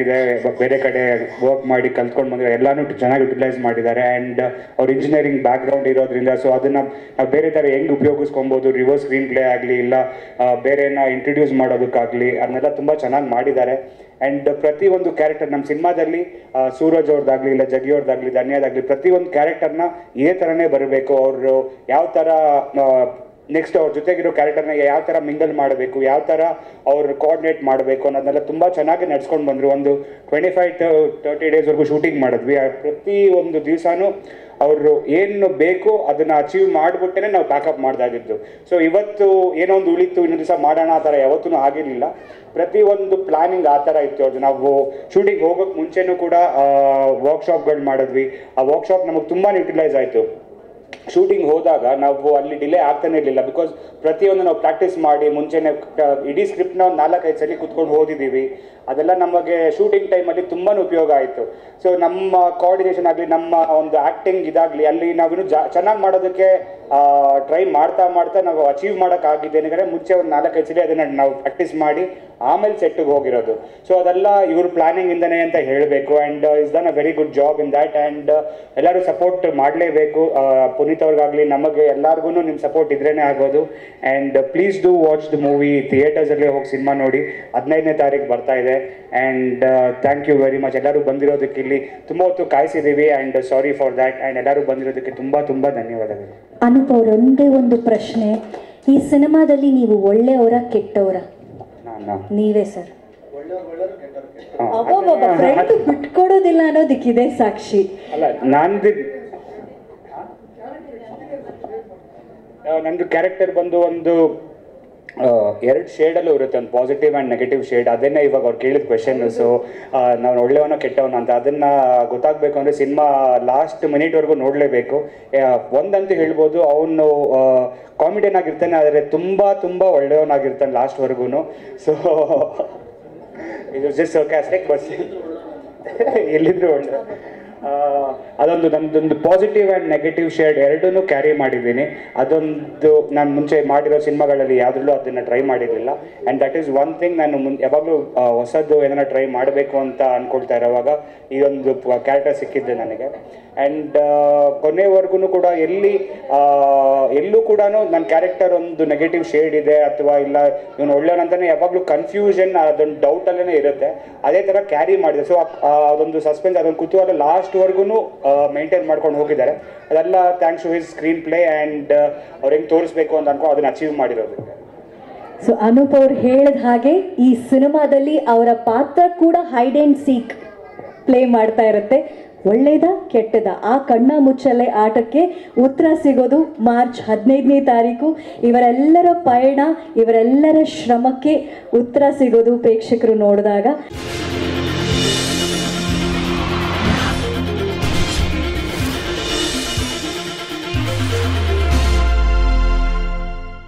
ಇದೆ ಬೇರೆ ಕಡೆ ವರ್ಕ್ ಮಾಡಿ ಕಲ್ತ್ಕೊಂಡು ಬಂದಿರೋ ಎಲ್ಲಾನು ಚೆನ್ನಾಗಿ ಯುಟಿಲೈಸ್ ಮಾಡಿದ್ದಾರೆ. ಆ್ಯಂಡ್ ಅವ್ರ ಇಂಜಿನಿಯರಿಂಗ್ ಬ್ಯಾಕ್ಗ್ರೌಂಡ್ ಇರೋದ್ರಿಂದ ಸೊ ಅದನ್ನ ನಾವು ಬೇರೆ ಥರ ಹೆಂಗ್ ಉಪಯೋಗಿಸ್ಕೊಬೋದು ರಿವರ್ಸ್ ಸ್ಕ್ರೀನ್ ಪ್ಲೇ ಆಗಲಿ ಇಲ್ಲ ಬೇರೆನ ಇಂಟ್ರೊಡ್ಯೂಸ್ ಮಾಡೋದಕ್ಕಾಗಲಿ, ಅದನ್ನೆಲ್ಲ ತುಂಬ ಚೆನ್ನಾಗಿ ಮಾಡಿದ್ದಾರೆ. ಆ್ಯಂಡ್ ಪ್ರತಿ ಒಂದು ಕ್ಯಾರೆಕ್ಟರ್ ನಮ್ಮ ಸಿನಿಮಾದಲ್ಲಿ ಸೂರಜ್ ಅವ್ರದ್ದಾಗಲಿ ಇಲ್ಲ ಜಗಿ ಧನ್ಯದಾಗಲಿ ಪ್ರತಿ ಒಂದು ಕ್ಯಾರೆಕ್ಟರ್ನ ಇದೇ ಥರನೇ ಬರಬೇಕು. ಅವರು ಯಾವ ಥರ ನೆಕ್ಸ್ಟ್ ಅವ್ರ ಜೊತೆಗಿರೋ ಕ್ಯಾರೆಕ್ಟರ್ನ ಯಾವ ಥರ ಮಿಂಗಲ್ ಮಾಡಬೇಕು, ಯಾವ ಥರ ಅವ್ರು ಕೋಆರ್ಡಿನೇಟ್ ಮಾಡಬೇಕು ಅನ್ನೋದನ್ನೆಲ್ಲ ತುಂಬ ಚೆನ್ನಾಗಿ ನಡ್ಸ್ಕೊಂಡು ಬಂದರು. ಒಂದು ಟ್ವೆಂಟಿ ಫೈವ್ ತರ್ಟಿ ಡೇಸ್ವರೆಗೂ ಶೂಟಿಂಗ್ ಮಾಡಿದ್ವಿ. ಪ್ರತಿ ಒಂದು ದಿವಸನೂ ಅವರು ಏನು ಬೇಕು ಅದನ್ನು ಅಚೀವ್ ಮಾಡಿಬಿಟ್ಟೇ ನಾವು ಬ್ಯಾಕಪ್ ಮಾಡ್ದಾಗಿದ್ದು ಸೊ ಇವತ್ತು ಏನೋ ಒಂದು ಉಳಿತು, ಇನ್ನೊಂದು ದಿವಸ ಮಾಡೋಣ ಆ ಥರ ಯಾವತ್ತೂ ಆಗಿರಲಿಲ್ಲ. ಪ್ರತಿ ಒಂದು ಪ್ಲಾನಿಂಗ್ ಆ ಥರ ಇತ್ತು ಅದು ನಾವು ಶೂಟಿಂಗ್ ಹೋಗೋಕ್ಕೆ ಮುಂಚೆನೂ ಕೂಡ ವರ್ಕ್ಶಾಪ್ಗಳು ಮಾಡಿದ್ವಿ. ಆ ವರ್ಕ್ಶಾಪ್ ನಮಗೆ ತುಂಬಾ ಯುಟಿಲೈಸ್ ಆಯಿತು. ಶೂಟಿಂಗ್ ಹೋದಾಗ ನಾವು ಅಲ್ಲಿ ಡಿಲೇ ಆಗ್ತಾನೆ ಇರಲಿಲ್ಲ ಬಿಕಾಸ್ ಪ್ರತಿಯೊಂದು ನಾವು ಪ್ರಾಕ್ಟೀಸ್ ಮಾಡಿ ಮುಂಚೆನೆ ಇಡೀ ಸ್ಕ್ರಿಪ್ಟ್ನ ಒಂದು ನಾಲ್ಕೈದು ಸಲ ಕುತ್ಕೊಂಡು ಓದಿದ್ದೀವಿ ಅದೆಲ್ಲ ನಮಗೆ ಶೂಟಿಂಗ್ ಟೈಮಲ್ಲಿ ತುಂಬಾ ಉಪಯೋಗ ಆಯಿತು. ಸೊ ನಮ್ಮ ಕೋಆರ್ಡಿನೇಷನ್ ಆಗಲಿ, ನಮ್ಮ ಒಂದು ಆ್ಯಕ್ಟಿಂಗ್ ಇದಾಗಲಿ, ಅಲ್ಲಿ ನಾವಿನ್ನು ಜಾ, ಚೆನ್ನಾಗಿ ಮಾಡೋದಕ್ಕೆ ಟ್ರೈ ಮಾಡ್ತಾ ಮಾಡ್ತಾ ನಾವು ಅಚೀವ್ ಮಾಡೋಕ್ಕಾಗಿದೆ ಏನಂದರೆ ಮುಂಚೆ ಒಂದು ನಾಲ್ಕೈದು ಸಲ ಅದನ್ನು ನಾವು ಪ್ರಾಕ್ಟೀಸ್ ಮಾಡಿ, ಆಮೇಲೆ ಸೆಟ್ಟಿಗೆ ಹೋಗಿರೋದು. ಸೊ ಅದೆಲ್ಲ ಇವ್ರ ಪ್ಲಾನಿಂಗ್ ಇಂದನೇ ಅಂತ ಹೇಳಬೇಕು. And is done a very good job in that and ಎಲ್ಲರೂ ಸಪೋರ್ಟ್ ಮಾಡಲೇಬೇಕು. ಪುನೀತ್ ಅವ್ರಿಗಾಗಲಿ ನಮಗೆ ಎಲ್ಲರಿಗೂ ನಿಮ್ಮ ಸಪೋರ್ಟ್ ಇದ್ರೇ ಆಗೋದು. And please do watch the movie ಥಿಯೇಟರ್ಸಲ್ಲೇ ಹೋಗಿ ಸಿನಿಮಾ ನೋಡಿ. ಹದಿನೈದನೇ ತಾರೀಕು ಬರ್ತಾ ಇದೆ. And thank you very much ಎಲ್ಲರೂ ಬಂದಿರೋದಕ್ಕೆ ಇಲ್ಲಿ ತುಂಬ ಹೊತ್ತು ಕಾಯಿಸಿದ್ದೀವಿ and sorry for that and ಎಲ್ಲರೂ ಬಂದಿರೋದಕ್ಕೆ ತುಂಬ ತುಂಬ ಧನ್ಯವಾದಗಳು. ಅನುಪ್ ಒಂದೇ ಒಂದು ಪ್ರಶ್ನೆ. ಈ ಸಿನಿಮಾದಲ್ಲಿ ನೀವು ಒಳ್ಳೆಯವರ ಕೆಟ್ಟವರ? ನಾನು? ನೀವೇ ಸರ್. ಬಿಟ್ಕೊಡೋದಿಲ್ಲ ಅನ್ನೋದಕ್ಕಿದೆ ಸಾಕ್ಷಿ. ಅಲ್ಲ ನಂದು ಆ, ನಂದು ಕ್ಯಾರೆಕ್ಟರ್ ಬಂದು ಒಂದು ಎರಡು ಶೇಡಲ್ಲೂ ಇರುತ್ತೆ. ಒಂದು ಪಾಸಿಟಿವ್ ಆ್ಯಂಡ್ ನೆಗೆಟಿವ್ ಶೇಡ್ ಅದನ್ನೇ ಇವಾಗ ಅವ್ರು ಕೇಳಿದ ಕ್ವೆಶನ್ ಸೊ ನಾನು ಒಳ್ಳೆಯವನ ಕೆಟ್ಟವನ ಅಂತ. ಅದನ್ನು ಗೊತ್ತಾಗಬೇಕು ಅಂದರೆ ಸಿನಿಮಾ ಲಾಸ್ಟ್ ಮಿನಿಟ್ವರೆಗೂ ನೋಡಲೇಬೇಕು. ಒಂದಂತೂ ಹೇಳ್ಬೋದು ಅವನು ಕಾಮಿಡಿಯನ್ ಆಗಿರ್ತಾನೆ ಆದರೆ ತುಂಬ ತುಂಬ ಒಳ್ಳೆಯವನಾಗಿರ್ತಾನೆ ಲಾಸ್ಟ್ವರೆಗೂ ಸೊ ಇದು ಜಸ್ಟ್ ಸರ್ಕ್ಯಾಸ್ಟಿಕ್ ಬಸ್ ಎಲ್ಲಿದ್ರು ಒಳ್ಳೆ ಅದೊಂದು ನಂದೊಂದು ಪಾಸಿಟಿವ್ ಆ್ಯಂಡ್ ನೆಗೆಟಿವ್ ಶೇಡ್ ಎರಡನ್ನೂ ಕ್ಯಾರಿ ಮಾಡಿದ್ದೀನಿ. ಅದೊಂದು ನಾನು ಮುಂಚೆ ಮಾಡಿರೋ ಸಿನಿಮಾಗಳಲ್ಲಿ ಯಾವುದ್ರಲ್ಲೂ ಅದನ್ನು ಟ್ರೈ ಮಾಡಿರಲಿಲ್ಲ. And that is one thing ನಾನು ಮುನ್ ಯಾವಾಗಲೂ ಹೊಸದು ಏನಾರ ಟ್ರೈ ಮಾಡಬೇಕು ಅಂತ ಅಂದ್ಕೊಳ್ತಾ ಇರೋವಾಗ ಈ ಒಂದು ಕ್ಯಾರೆಕ್ಟರ್ ಸಿಕ್ಕಿದ್ದು ನನಗೆ. ಆ್ಯಂಡ್ ಕೊನೆವರೆಗೂ ಕೂಡ ಎಲ್ಲಿ ಎಲ್ಲೂ ಕೂಡ ನನ್ನ ಕ್ಯಾರೆಕ್ಟರ್ ಒಂದು ನೆಗೆಟಿವ್ ಶೇಡ್ ಇದೆ ಅಥವಾ ಇಲ್ಲ, ಇವನು ಒಳ್ಳೆಯವನಂತಾನೆ ಯಾವಾಗಲೂ ಕನ್ಫ್ಯೂಷನ್ ಅದೊಂದು ಡೌಟಲ್ಲೇ ಇರುತ್ತೆ. ಅದೇ ಥರ ಕ್ಯಾರಿ ಮಾಡಿದೆ. ಸೊ ಅದೊಂದು ಸಸ್ಪೆನ್ಸ್ ಅದೊಂದು ಕುತೂಹಲ ಲಾಸ್ಟ್ವರೆಗೂ ಮೇಂಟೈನ್ ಮಾಡ್ಕೊಂಡು ಹೋಗಿದ್ದಾರೆ. ಅದೆಲ್ಲ thanks to his screenplay and ಅವ್ರು ಹೆಂಗೆ ತೋರಿಸ್ಬೇಕು ಅಂತ ಅನ್ಕೋ, ಅದನ್ನ ಅಚೀವ್ ಮಾಡಿರೋದು. ಸೊ ಅನೂಪ್ ಅವ್ರು ಹೇಳಿದ ಹಾಗೆ ಈ ಸಿನಿಮಾದಲ್ಲಿ ಅವರ ಪಾತ್ರ ಕೂಡ ಹೈಡ್ ಆ್ಯಂಡ್ ಸೀಕ್ ಪ್ಲೇ ಮಾಡ್ತಾ ಇರುತ್ತೆ. ಒಳ್ಳೇದ, ಕೆಟ್ಟದ? ಆ ಕಣ್ಣ ಮುಚ್ಚಲೆ ಆಟಕ್ಕೆ ಉತ್ತರ ಸಿಗೋದು ಮಾರ್ಚ್ ಹದಿನೈದನೇ ತಾರೀಕು. ಇವರೆಲ್ಲರ ಪಯಣ, ಇವರೆಲ್ಲರ ಶ್ರಮಕ್ಕೆ ಉತ್ತರ ಸಿಗೋದು ಪ್ರೇಕ್ಷಕರು ನೋಡಿದಾಗ.